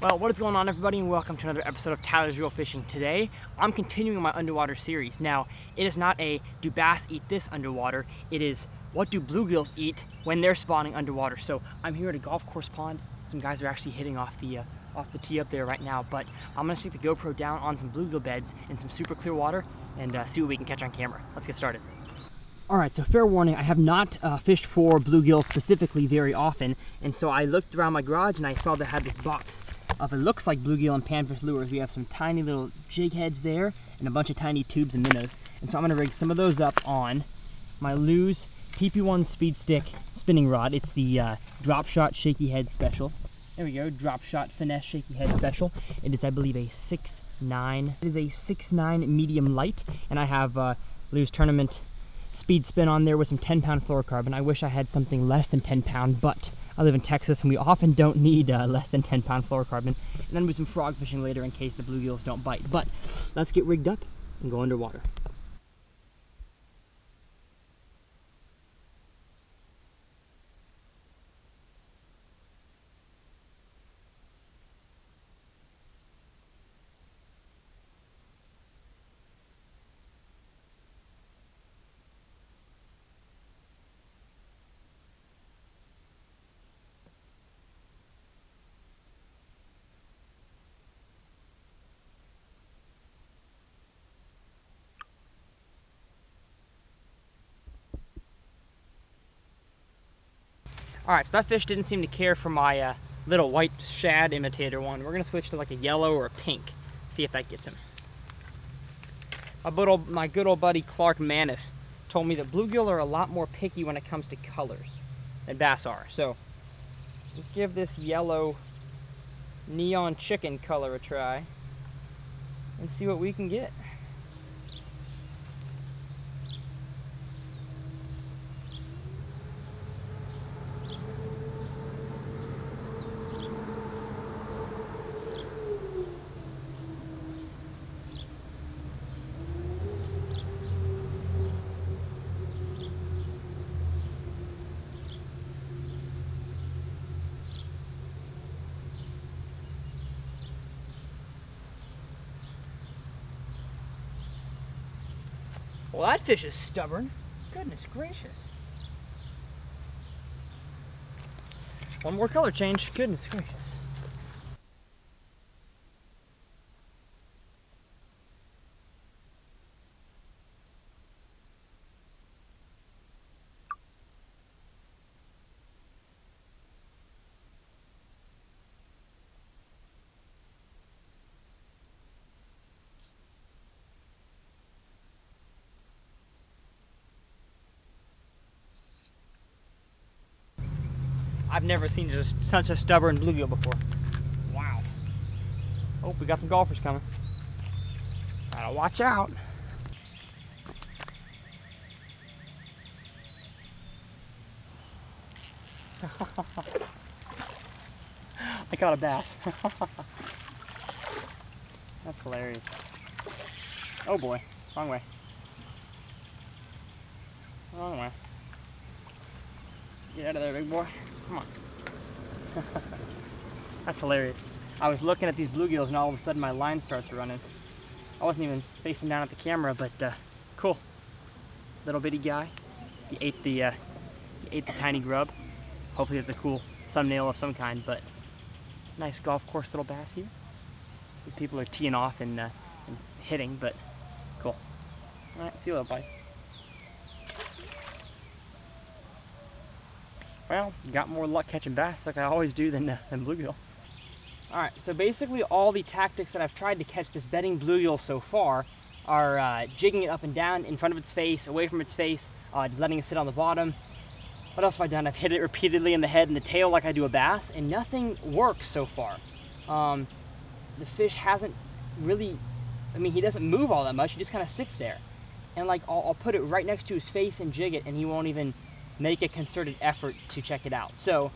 Well, what is going on everybody and welcome to another episode of Tyler's Reel Fishing. Today, I'm continuing my underwater series. Now, it is not a do bass eat this underwater, it is what do bluegills eat when they're spawning underwater. So I'm here at a golf course pond. Some guys are actually hitting off the uh, off the tee up there right now, but I'm gonna stick the GoPro down on some bluegill beds in some super clear water and uh, see what we can catch on camera. Let's get started. All right, so fair warning, I have not uh, fished for bluegill specifically very often, and so I looked around my garage and I saw they had this box of it looks like bluegill and panfish lures. We have some tiny little jig heads there and a bunch of tiny tubes and minnows. And so I'm gonna rig some of those up on my Lew's TP1 Speed Stick spinning rod. It's the uh, Drop Shot Shaky Head Special. There we go, Drop Shot Finesse Shaky Head Special. It is, I believe, a 6.9. It is a 6.9 medium light, and I have uh, Lew's Tournament speed spin on there with some 10 pound fluorocarbon. I wish I had something less than 10 pound, but I live in Texas and we often don't need uh, less than 10 pound fluorocarbon. And then do some frog fishing later in case the bluegills don't bite. But let's get rigged up and go underwater. All right, so that fish didn't seem to care for my uh, little white shad imitator one. We're gonna switch to like a yellow or a pink, see if that gets him. My good old, my good old buddy Clark Manis told me that bluegill are a lot more picky when it comes to colors than bass are. So let's give this yellow neon chicken color a try and see what we can get. Well, that fish is stubborn. Goodness gracious. One more color change. Goodness gracious. I've never seen just such a stubborn bluegill before. Wow. Oh, we got some golfers coming. Gotta watch out. I caught a bass. That's hilarious. Oh boy, wrong way. Wrong way. Get out of there, big boy. Come on. That's hilarious. I was looking at these bluegills and all of a sudden my line starts running. I wasn't even facing down at the camera, but uh, cool. Little bitty guy. He ate the uh, he ate the tiny grub. Hopefully it's a cool thumbnail of some kind, but nice golf course little bass here. People are teeing off and, uh, and hitting, but cool. All right, see you later, bye. Well, got more luck catching bass like I always do than, uh, than bluegill. All right, so basically all the tactics that I've tried to catch this bedding bluegill so far are uh, jigging it up and down in front of its face, away from its face, uh, letting it sit on the bottom. What else have I done? I've hit it repeatedly in the head and the tail like I do a bass, and nothing works so far. Um, the fish hasn't really, I mean, he doesn't move all that much. He just kind of sits there. And like, I'll, I'll put it right next to his face and jig it, and he won't even make a concerted effort to check it out. So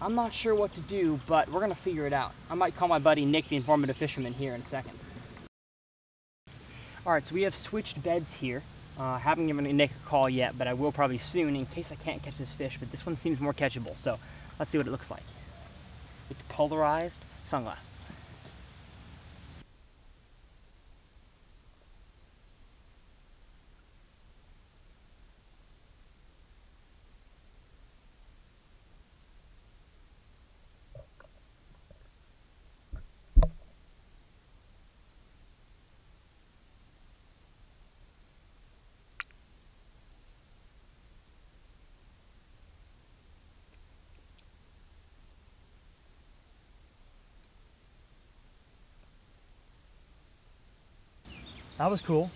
I'm not sure what to do, but we're gonna figure it out. I might call my buddy Nick, the informative fisherman, here in a second. All right, so we have switched beds here. I uh, haven't given Nick a call yet, but I will probably soon in case I can't catch this fish, but this one seems more catchable, so let's see what it looks like. It's polarized, sunglasses. That was cool.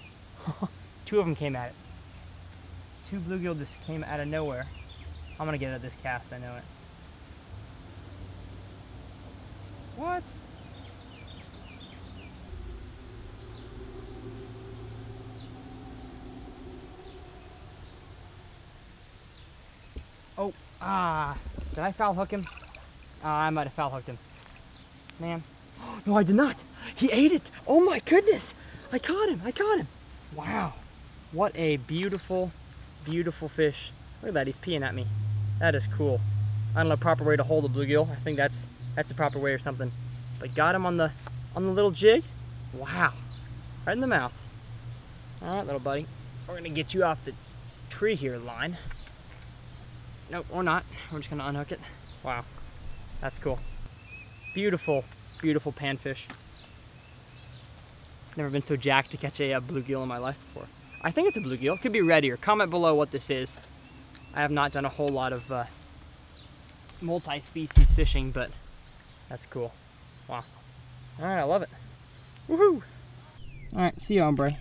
Two of them came at it. Two bluegill just came out of nowhere. I'm gonna get at this cast, I know it. What? Oh, ah. Did I foul hook him? Ah, I might have foul hooked him. Man. No, I did not. He ate it. Oh my goodness. I caught him, I caught him. Wow, what a beautiful, beautiful fish. Look at that, he's peeing at me. That is cool. I don't know proper way to hold a bluegill. I think that's that's the proper way or something. But got him on the on the little jig. Wow, right in the mouth. All right, little buddy. We're gonna get you off the tree here line. Nope, or not. We're just gonna unhook it. Wow, that's cool. Beautiful, beautiful panfish. Never been so jacked to catch a, a bluegill in my life before. I think it's a bluegill. Could be red ear. Comment below what this is. I have not done a whole lot of uh, multi-species fishing, but that's cool. Wow. All right, I love it. Woohoo! All right, see you, hombre.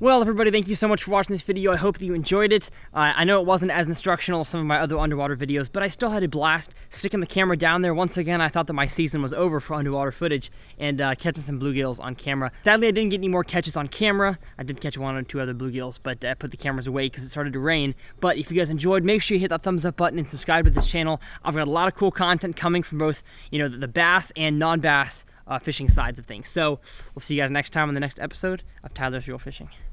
Well, everybody, thank you so much for watching this video. I hope that you enjoyed it. Uh, I know it wasn't as instructional as some of my other underwater videos, but I still had a blast sticking the camera down there. Once again, I thought that my season was over for underwater footage and uh, catching some bluegills on camera. Sadly, I didn't get any more catches on camera. I did catch one or two other bluegills, but I uh, put the cameras away because it started to rain. But if you guys enjoyed, make sure you hit that thumbs up button and subscribe to this channel. I've got a lot of cool content coming from both, you know, the bass and non-bass uh, fishing sides of things. So we'll see you guys next time on the next episode of Tyler's Reel Fishing.